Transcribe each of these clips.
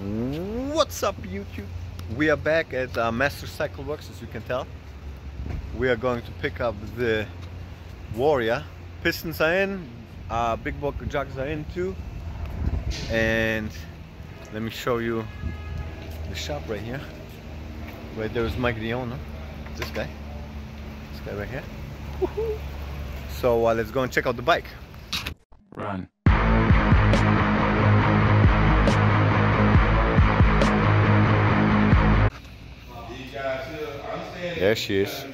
What's up YouTube? We are back at uh, Master Cycle Works as you can tell. We are going to pick up the Warrior. Pistons are in, uh, big bore jugs are in too. And let me show you the shop right here. Right there is Mike the owner. This guy. This guy right here. So uh, let's go and check out the bike. Run. There she is.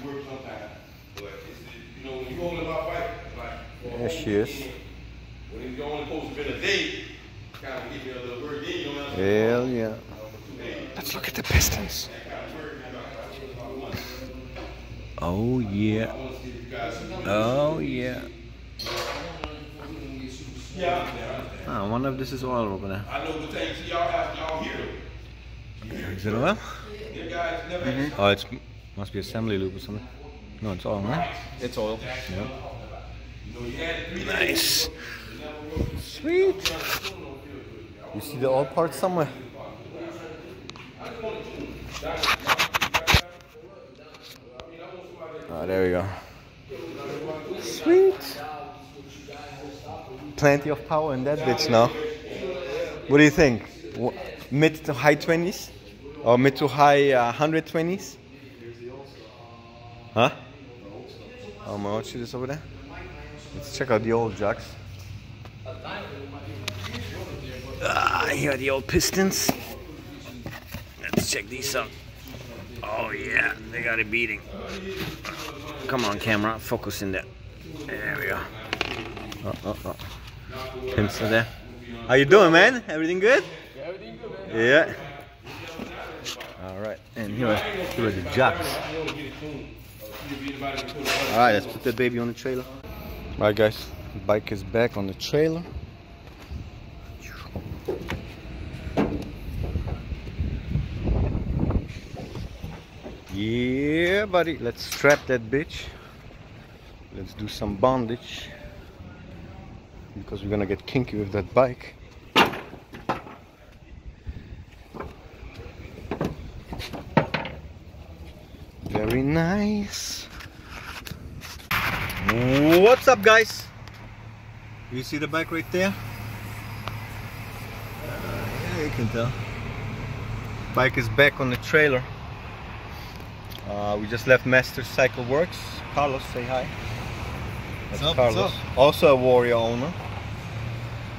There she is. When you only supposed to be a day, kind of give me a little word, then you don't have to Hell yeah. Let's look at the pistons. Oh yeah. Oh yeah. Yeah, Ah, I wonder if this is oil over there. I know the things y'all have, y'all hear. Is it oil? You guys never Oh, it's must be assembly lube or something. No, it's oil, right? It's oil. Yeah. You know, you had three Nice. Sweet. You see the oil part somewhere? Oh, there we go. Sweet. Plenty of power in that bitch now. What do you think? Mid to high 20s? Or mid to high uh, 120s? Huh? Oh, my is over there? Let's check out the old jugs. Ah, here are the old pistons. Let's check these out. Oh yeah, they got a beating. Come on, camera, focus in there. There we go. Oh, oh, oh. Pimps are there. How you doing, man? Everything good? Yeah. All right, and here are, here are the jugs. All right, let's put the baby on the trailer. All right, guys, bike is back on the trailer. Yeah, buddy, let's strap that bitch. Let's do some bondage because we're gonna get kinky with that bike. Very nice. What's up, guys? You see the bike right there? Uh, yeah, you can tell. Bike is back on the trailer. Uh, we just left Master Cycle Works. Carlos, say hi. That's up, Carlos. Also a Warrior owner.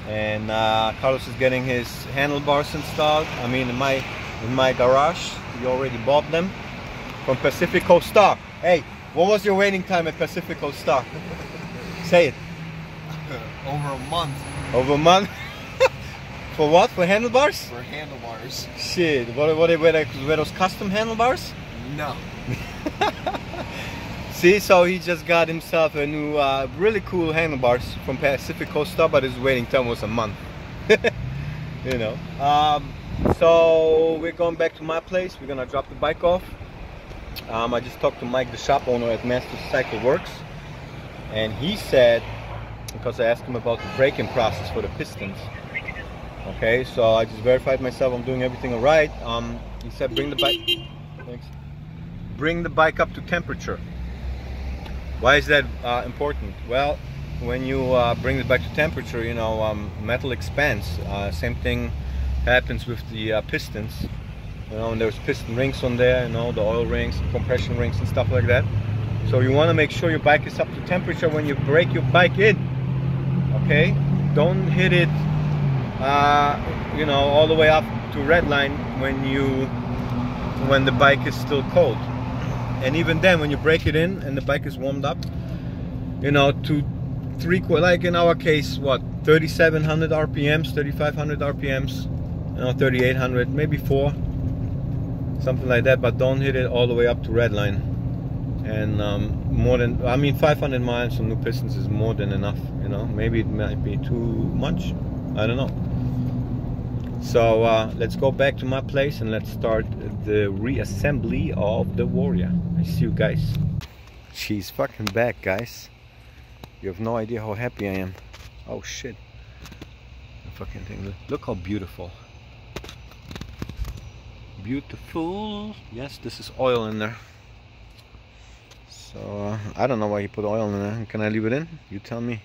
And uh, Carlos is getting his handlebars installed. I mean, in my in my garage, we already bought them from Pacifico Star. Hey, what was your waiting time at Pacifico Star? say it. Over a month Over a month. For what? For handlebars? for handlebars. Shit. What? What? Were, they, were those custom handlebars? No. See, so he just got himself a new, uh, really cool handlebars from Pacific Coast Star, but his waiting time was a month. you know. Um, so we're going back to my place. We're gonna drop the bike off. Um, I just talked to Mike, the shop owner at Master Cycle Works, and he said, because I asked him about the braking process for the pistons. Okay, so I just verified myself. I'm doing everything alright. Um, he said, bring the bike. Thanks. Bring the bike up to temperature. Why is that uh, important? Well, when you uh, bring it back to temperature, you know, um, metal expands. Uh, same thing happens with the uh, pistons. You know, and there's piston rings on there, you know, the oil rings, compression rings and stuff like that. So you want to make sure your bike is up to temperature when you break your bike in. Okay? Don't hit it, uh, you know, all the way up to red line when you, when the bike is still cold and even then when you break it in and the bike is warmed up you know to three like in our case what 3700 rpms 3500 rpms you know 3800 maybe four something like that but don't hit it all the way up to red line and um, more than i mean 500 miles on new pistons is more than enough you know maybe it might be too much i don't know so uh, let's go back to my place and let's start the reassembly of the Warrior. I see you guys. She's fucking back, guys. You have no idea how happy I am. Oh shit. The fucking thing. Look, look how beautiful. Beautiful. Yes, this is oil in there. So uh, I don't know why he put oil in there. Can I leave it in? You tell me.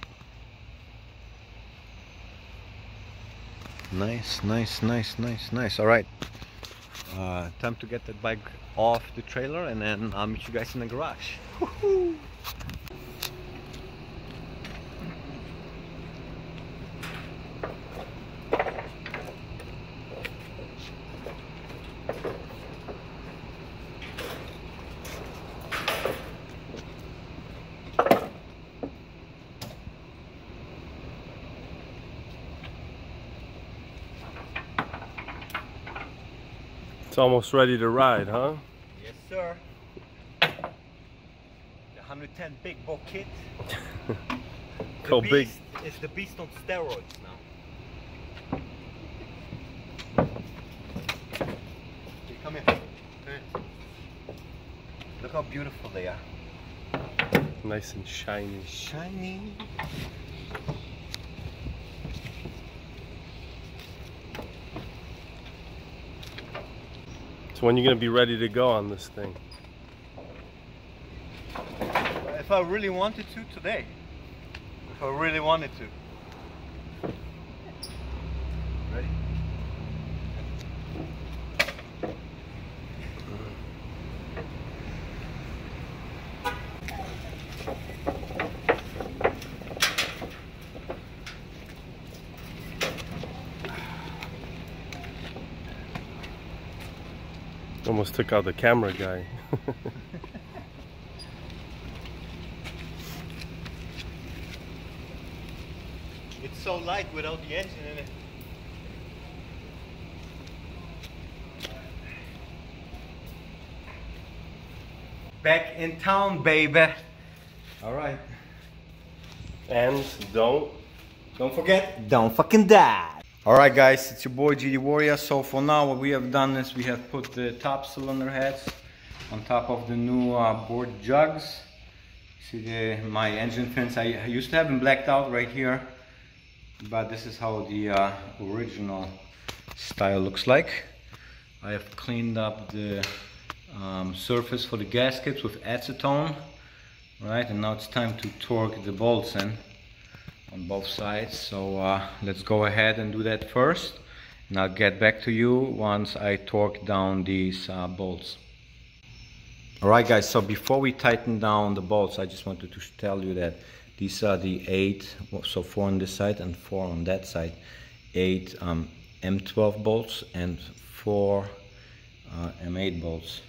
Nice, nice, nice, nice, nice. All right. Uh, time to get that bike off the trailer and then I'll meet you guys in the garage. It's almost ready to ride, huh? Yes, sir. The 110 big bore kit. Go big. is the beast on steroids now. Come here. Come here. Look how beautiful they are. Nice and shiny. Shiny. When you're gonna be ready to go on this thing? If I really wanted to, today. If I really wanted to. Almost took out the camera guy. It's so light without the engine in it. Back in town, baby. All right. and don't Don't forget, don't fucking die. All right, guys, it's your boy GD Warrior. So for now, what we have done is we have put the top cylinder heads on top of the new uh, board jugs. See the, my engine fins. I, I used to have them blacked out right here, but this is how the uh, original style looks like. I have cleaned up the um, surface for the gaskets with acetone, right? And now it's time to torque the bolts in on both sides. So uh, let's go ahead and do that first. And I'll get back to you once I torque down these uh, bolts. Alright guys, so before we tighten down the bolts, I just wanted to tell you that these are the eight, so four on this side and four on that side, eight um, M12 bolts and four uh, M8 bolts.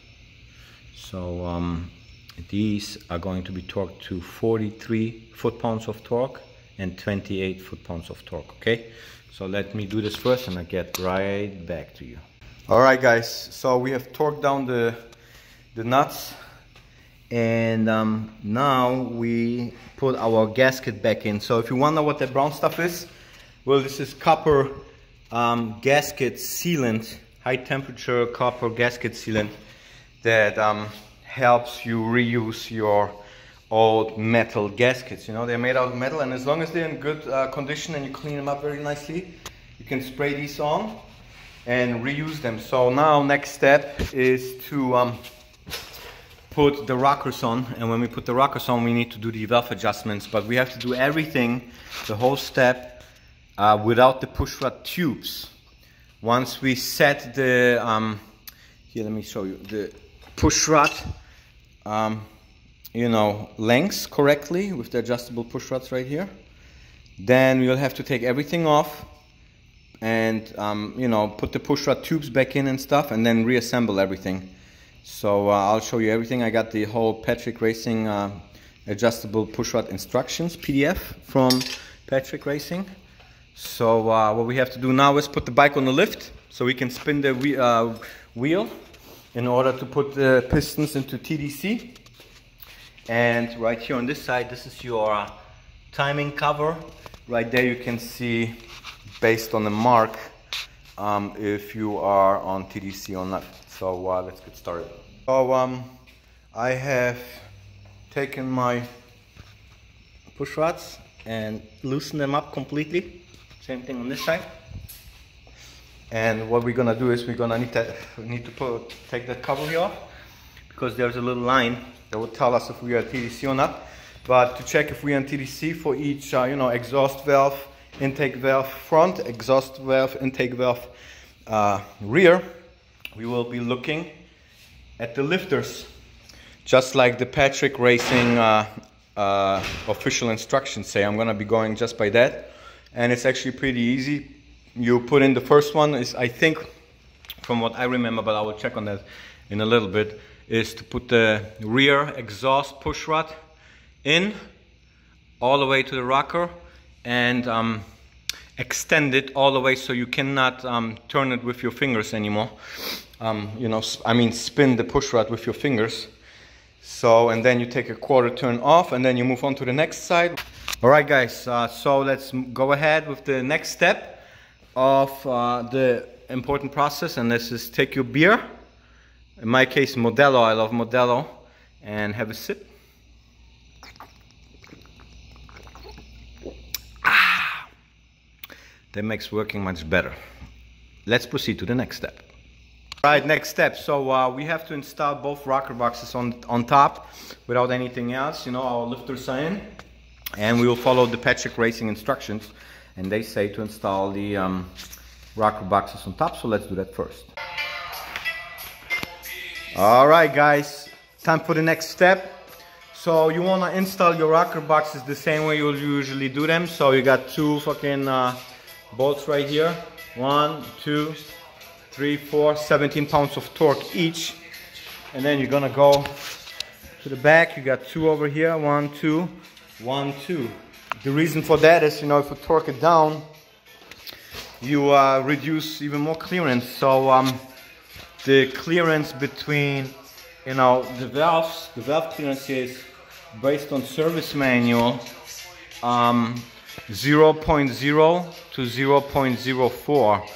So um, these are going to be torqued to 43 foot-pounds of torque and 28 foot-pounds of torque, okay? So let me do this first and I'll get right back to you. All right, guys, so we have torqued down the, the nuts and um, now we put our gasket back in. So if you wonder what that brown stuff is, well, this is copper um, gasket sealant, high temperature copper gasket sealant that um, helps you reuse your old metal gaskets. You know, they're made out of metal, and as long as they're in good uh, condition and you clean them up very nicely, you can spray these on and reuse them. So now, next step is to um, put the rockers on, and when we put the rockers on, we need to do the valve adjustments. But we have to do everything, the whole step, uh, without the pushrod tubes. Once we set the um, here, let me show you the pushrod. Um, you know, lengths correctly with the adjustable push rods right here. Then we'll have to take everything off and, um, you know, put the push rod tubes back in and stuff and then reassemble everything. So uh, I'll show you everything. I got the whole Patrick Racing uh, adjustable push rod instructions PDF from Patrick Racing. So uh, what we have to do now is put the bike on the lift so we can spin the uh, wheel in order to put the pistons into TDC. And right here on this side, this is your uh, timing cover. Right there you can see, based on the mark, um, if you are on TDC or not. So uh, let's get started. So um, I have taken my push rods and loosened them up completely. Same thing on this side. And what we're gonna do is we're gonna need to need to put take that cover here off because there's a little line that will tell us if we are TDC or not. But to check if we are TDC for each, uh, you know, exhaust valve, intake valve front, exhaust valve, intake valve uh, rear, we will be looking at the lifters, just like the Patrick Racing uh, uh, official instructions say. I'm gonna be going just by that, and it's actually pretty easy. You put in the first one is I think, from what I remember, but I will check on that in a little bit, is to put the rear exhaust push rod in all the way to the rocker and um, extend it all the way so you cannot um, turn it with your fingers anymore. Um, you know, I mean spin the push rod with your fingers. So, and then you take a quarter turn off and then you move on to the next side. All right, guys, uh, so let's go ahead with the next step of uh, the important process and this is take your beer, in my case Modelo, I love Modelo, and have a sip. Ah, that makes working much better. Let's proceed to the next step. Right, next step. So uh, we have to install both rocker boxes on, on top without anything else. You know, our lifters are in and we will follow the Patrick Racing instructions and they say to install the um, rocker boxes on top. So let's do that first. All right, guys, time for the next step. So you want to install your rocker boxes the same way you'll usually do them. So you got two fucking uh, bolts right here. One, two, three, four, 17 pounds of torque each. And then you're gonna go to the back. You got two over here. One, two, one, two. The reason for that is, you know, if you torque it down, you uh, reduce even more clearance. So um, the clearance between, you know, the valves, the valve clearance is based on service manual, um, 0.0 to 0.04.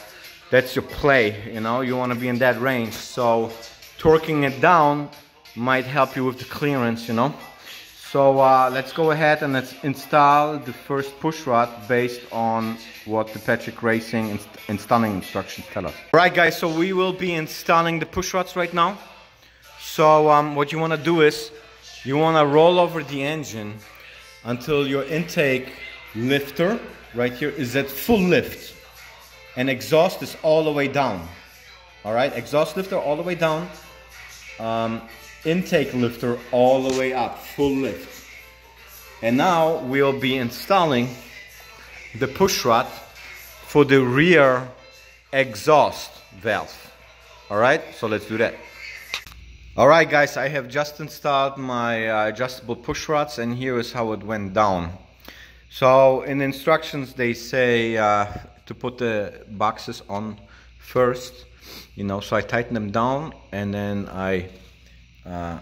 That's your play, you know, you want to be in that range. So torquing it down might help you with the clearance, you know. So uh, let's go ahead and let's install the first push rod based on what the Patrick Racing inst installing instructions tell us. Right guys, so we will be installing the push rods right now. So um, what you want to do is you want to roll over the engine until your intake lifter right here is at full lift and exhaust is all the way down. All right, exhaust lifter all the way down. Um, intake lifter all the way up, full lift. And now we'll be installing the push rod for the rear exhaust valve. All right, so let's do that. All right, guys, I have just installed my uh, adjustable push rods and here is how it went down. So in the instructions, they say uh, to put the boxes on first, you know, so I tighten them down and then I uh,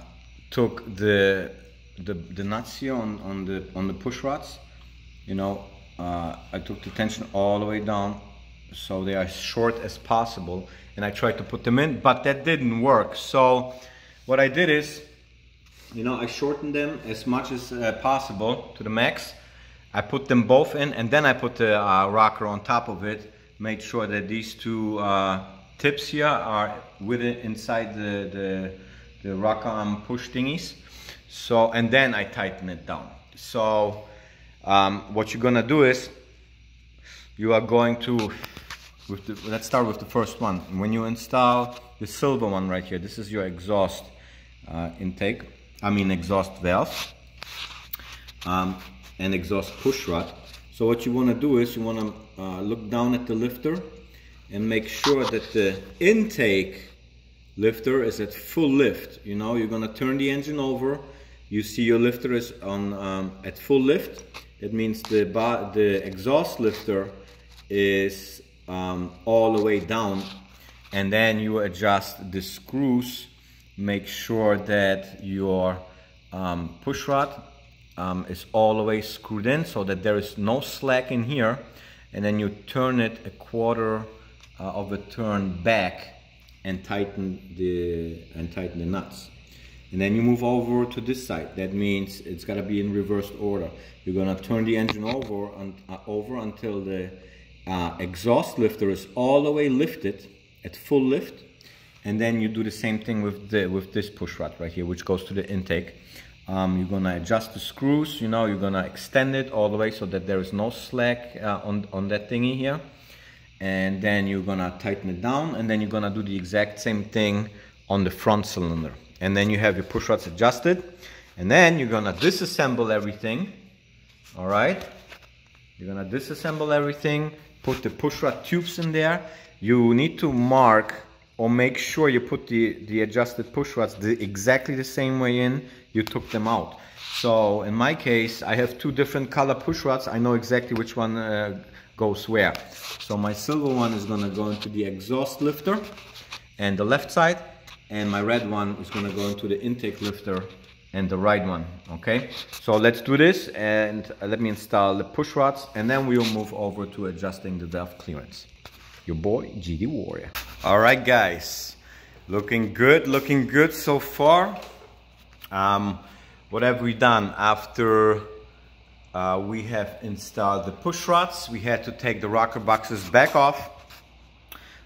took the, the the nuts here on, on the on the push rods you know uh, I took the tension all the way down so they are as short as possible and I tried to put them in but that didn't work. So what I did is you know I shortened them as much as uh, possible to the max. I put them both in and then I put the uh, rocker on top of it made sure that these two uh, tips here are within inside the, the the rocker arm push thingies. So, and then I tighten it down. So, um, what you're gonna do is, you are going to, with the, let's start with the first one. When you install the silver one right here, this is your exhaust uh, intake, I mean exhaust valve, um, and exhaust push rod. So what you wanna do is, you wanna uh, look down at the lifter and make sure that the intake lifter is at full lift. You know, you're gonna turn the engine over. You see your lifter is on um, at full lift. It means the the exhaust lifter is um, all the way down, and then you adjust the screws. Make sure that your um, push rod um, is all the way screwed in, so that there is no slack in here. And then you turn it a quarter uh, of a turn back and tighten the and tighten the nuts. And then you move over to this side. That means it's got to be in reversed order. You're going to turn the engine over and uh, over until the uh, exhaust lifter is all the way lifted at full lift. And then you do the same thing with the with this push rod right here which goes to the intake. Um, you're gonna adjust the screws you know you're gonna extend it all the way so that there is no slack uh, on on that thingy here and then you're gonna tighten it down and then you're gonna do the exact same thing on the front cylinder and then you have your push rods adjusted and then you're gonna disassemble everything all right you're gonna disassemble everything put the push rod tubes in there you need to mark or make sure you put the, the adjusted push rods the, exactly the same way in you took them out. So in my case, I have two different color push rods. I know exactly which one uh, goes where. So my silver one is gonna go into the exhaust lifter and the left side, and my red one is gonna go into the intake lifter and the right one, okay? So let's do this and let me install the push rods and then we'll move over to adjusting the valve clearance. Your boy, GD Warrior. All right, guys. Looking good, looking good so far. Um, what have we done after uh, we have installed the push rods? We had to take the rocker boxes back off.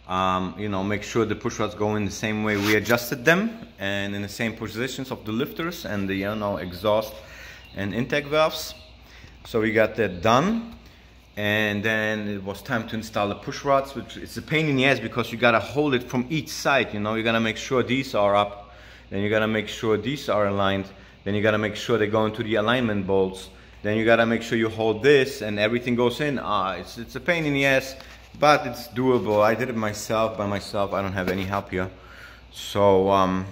Um, you know, make sure the push rods go in the same way we adjusted them and in the same positions of the lifters and the you know exhaust and intake valves. So we got that done and then it was time to install the push rods which is a pain in the ass because you gotta hold it from each side you know you gotta make sure these are up then you gotta make sure these are aligned then you gotta make sure they go into the alignment bolts then you gotta make sure you hold this and everything goes in. Ah it's, it's a pain in the ass but it's doable. I did it myself by myself. I don't have any help here. So um,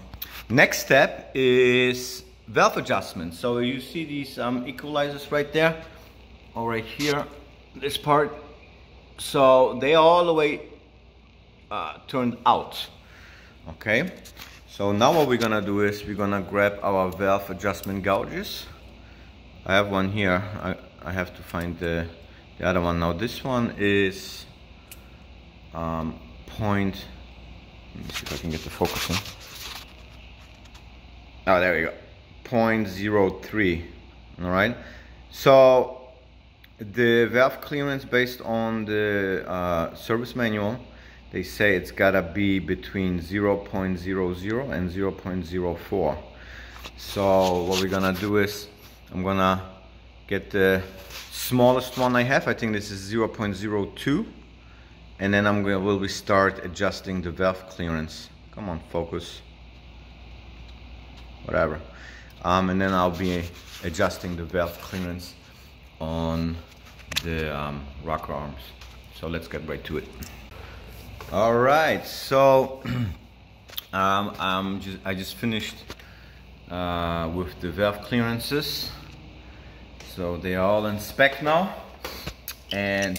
next step is valve adjustment. So you see these um, equalizers right there? Or right here this part. So they are all the way uh, turned out. Okay? So now what we're gonna do is we're gonna grab our valve adjustment gauges I have one here. I, I have to find the, the other one. Now this one is um, point let me see if I can get the focus in. Oh there we go. Point zero three all right? So the valve clearance based on the uh, service manual, they say it's gotta be between 0.00 and 0.04. So what we're gonna do is, I'm gonna get the smallest one I have. I think this is 0.02. And then I'm gonna, will we start adjusting the valve clearance. Come on, focus. Whatever. Um, and then I'll be adjusting the valve clearance on the um, rocker arms. So let's get right to it. All right, so um, I'm just, I just finished uh, with the valve clearances. So they are all in spec now. And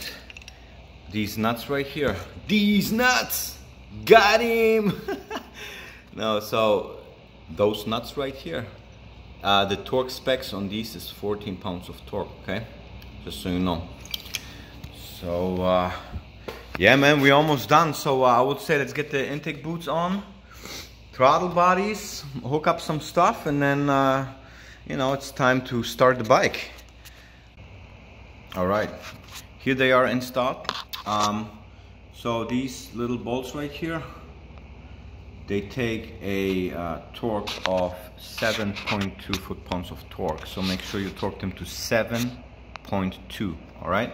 these nuts right here, these nuts, got him. no, so those nuts right here, uh, the torque specs on these is 14 pounds of torque, okay? just so you know. So, uh, yeah, man, we're almost done. So uh, I would say let's get the intake boots on, throttle bodies, hook up some stuff, and then, uh, you know, it's time to start the bike. All right, here they are installed. Um, so these little bolts right here, they take a uh, torque of 7.2 foot-pounds of torque. So make sure you torque them to 7.2 all right?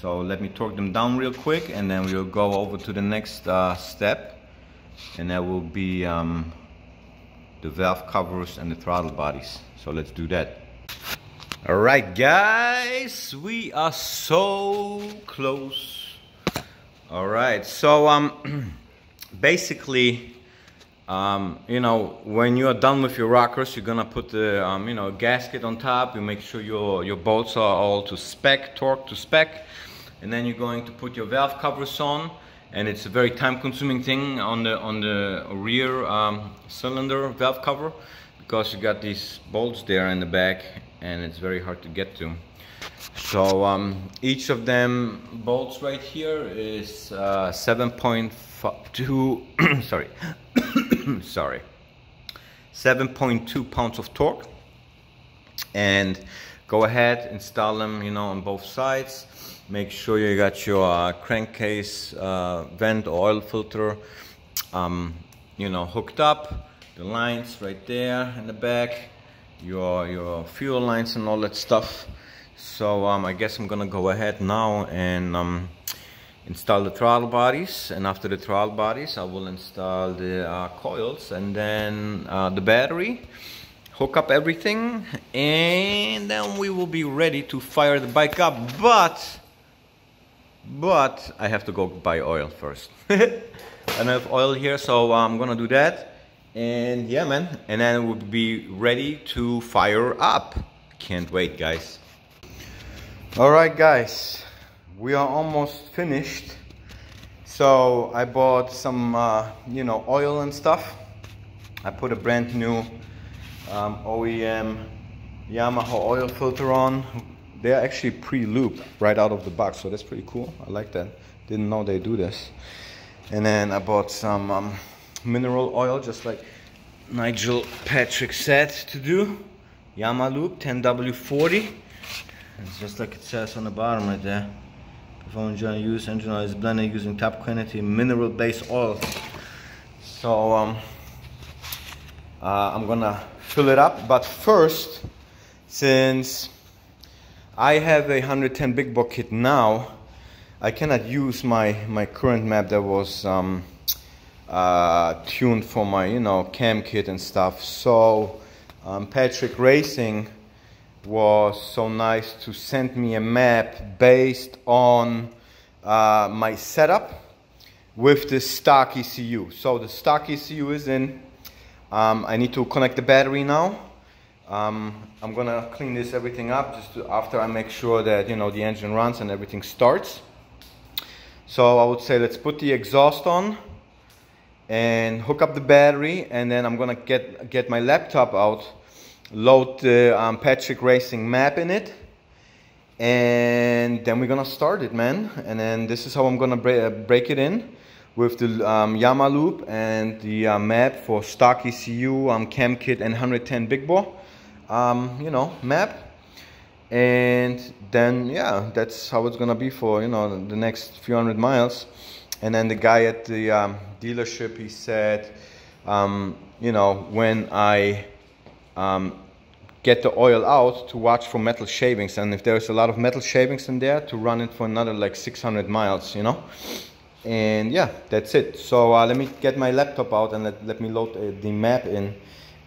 So let me torque them down real quick and then we'll go over to the next uh, step. And that will be um, the valve covers and the throttle bodies. So let's do that all right guys we are so close all right so um basically um, you know, when you are done with your rockers, you're gonna put the, um, you know, gasket on top. You make sure your, your bolts are all to spec, torque to spec. And then you're going to put your valve covers on. And it's a very time consuming thing on the, on the rear um, cylinder valve cover because you got these bolts there in the back and it's very hard to get to. So um, each of them bolts right here is uh, 7.2, sorry, sorry, 7.2 pounds of torque. And go ahead, install them, you know, on both sides. Make sure you got your uh, crankcase uh, vent oil filter, um, you know, hooked up. The lines right there in the back, your your fuel lines and all that stuff. So um, I guess I'm gonna go ahead now and um, install the throttle bodies. And after the throttle bodies I will install the uh, coils and then uh, the battery hook up everything and then we will be ready to fire the bike up. But but I have to go buy oil first. I don't have oil here so I'm gonna do that and yeah man. And then we'll be ready to fire up. Can't wait guys. All right guys. We are almost finished. So I bought some uh, you know oil and stuff. I put a brand new um, OEM Yamaha oil filter on. They're actually pre-lubed right out of the box so that's pretty cool. I like that. Didn't know they do this. And then I bought some um, mineral oil just like Nigel Patrick said to do Yamalube 10W40 it's just like it says on the bottom right there. Performance general use is blended using top quality mineral based oil. So um, uh, I'm gonna fill it up, but first, since I have a 110 big kit now, I cannot use my my current map that was um, uh, tuned for my you know cam kit and stuff. So um, Patrick Racing was so nice to send me a map based on uh, my setup with the stock ECU. So the stock ECU is in. Um, I need to connect the battery now. Um, I'm gonna clean this everything up just to, after I make sure that you know the engine runs and everything starts. So I would say let's put the exhaust on and hook up the battery and then I'm gonna get get my laptop out load the um, Patrick Racing map in it and then we're gonna start it man. And then this is how I'm gonna break, uh, break it in with the um, Yamalube and the uh, map for stock ECU, um, cam kit and 110 big bore um, you know map. And then yeah that's how it's gonna be for you know the next few hundred miles and then the guy at the um, dealership he said um, you know when I um, get the oil out to watch for metal shavings and if there's a lot of metal shavings in there to run it for another like 600 miles you know? And yeah that's it. So uh, let me get my laptop out and let, let me load uh, the map in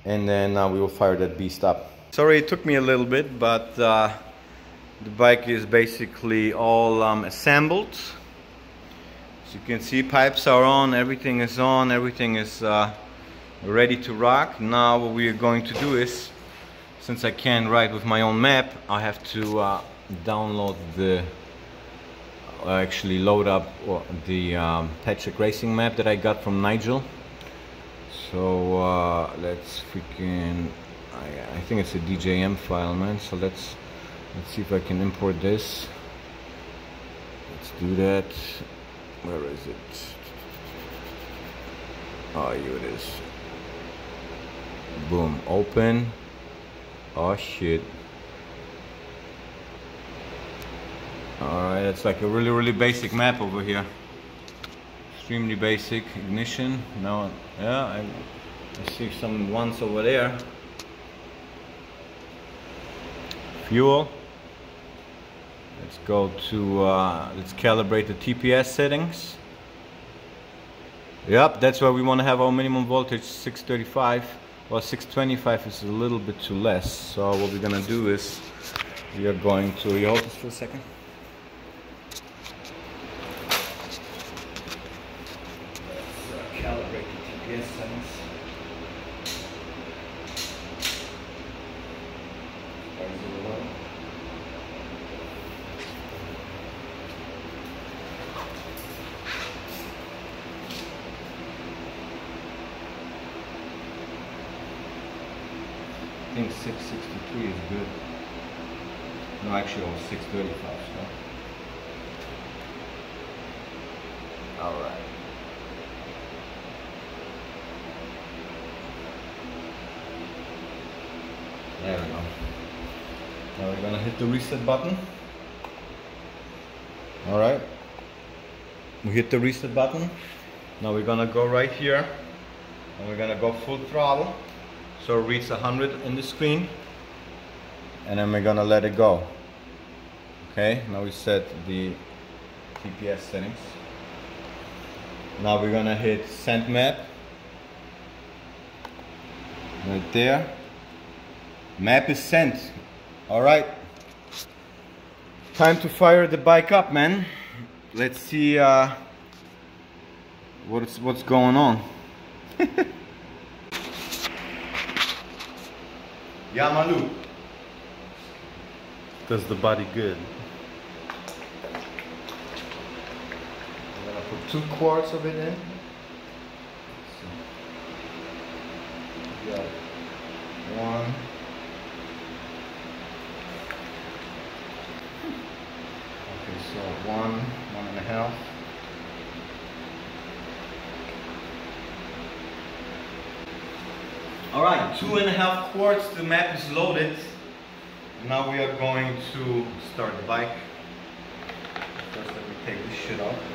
and then uh, we will fire that beast up. Sorry it took me a little bit but uh, the bike is basically all um, assembled as you can see pipes are on everything is on everything is uh, ready to rock. Now what we are going to do is since I can't write with my own map I have to uh, download the uh, actually load up the um, Patrick Racing map that I got from Nigel. So uh, let's freaking I, I, think it's a DJM file man. So let's let's see if I can import this. Let's do that where is it oh here it is boom open Oh shit. Alright, it's like a really really basic map over here. Extremely basic. Ignition. Now, yeah, I, I see some ones over there. Fuel. Let's go to, uh, let's calibrate the TPS settings. Yep, that's where we want to have our minimum voltage, 635 well 625 is a little bit too less so what we're gonna do is we are going to you hold this for a second calibrate the TPS settings think 663 is good. No, actually it was 635, so. Alright. There we go. Now we're gonna hit the reset button. All right. We hit the reset button. Now we're gonna go right here and we're gonna go full throttle. So it reads 100 in the screen and then we're gonna let it go. Okay, now we set the TPS settings. Now we're gonna hit send map. Right there. Map is sent. Alright. Time to fire the bike up, man. Let's see uh, what's what's going on. Yamalube. Does the body good. I'm gonna put two quarts of it in. One. Okay, so one, one and a half. All right, two and a half quarts. The map is loaded. Now we are going to start the bike. First, let me take this shit off.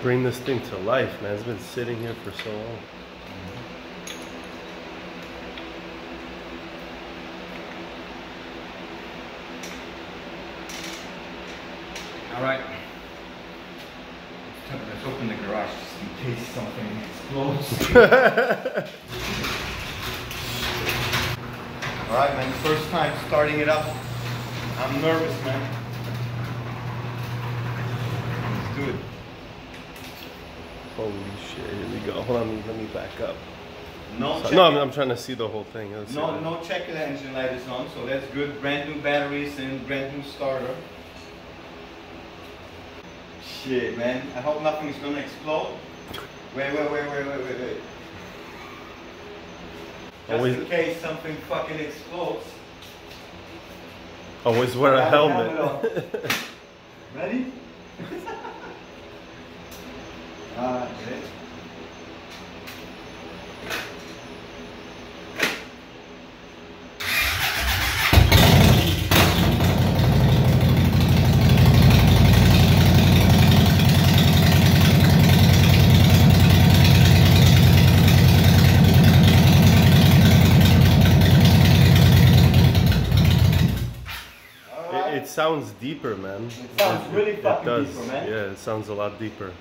Bring this thing to life, man. It's been sitting here for so long. All right. Let's open the garage just in case something explodes. All right, man. First time starting it up. I'm nervous, man. Let's do it. Holy shit, here we go. Hold on, let me back up. No, So- no, I'm. I'm trying to see the whole thing. Let's no, no check the engine light is on, so that's good. Brand new batteries and brand new starter. Shit, man. I hope nothing's gonna explode. Wait, wait, wait, wait, wait, wait, wait. Just Always- in case something fucking explodes. Always wear a helmet. Ready? It, it sounds deeper, man. It sounds really It does. deeper, man. Yeah, it sounds a lot deeper.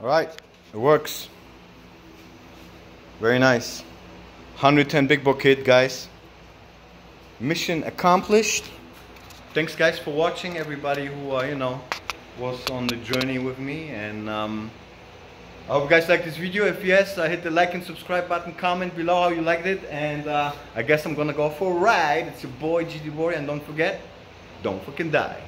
All right, it works. Very nice. 110 big kit, guys. Mission accomplished. Thanks, guys, for watching. Everybody who uh, you know was on the journey with me, and um, I hope you guys liked this video. If yes, uh, hit the like and subscribe button. Comment below how you liked it, and uh, I guess I'm gonna go for a ride. It's your boy GD Warrior, and don't forget, don't fucking die.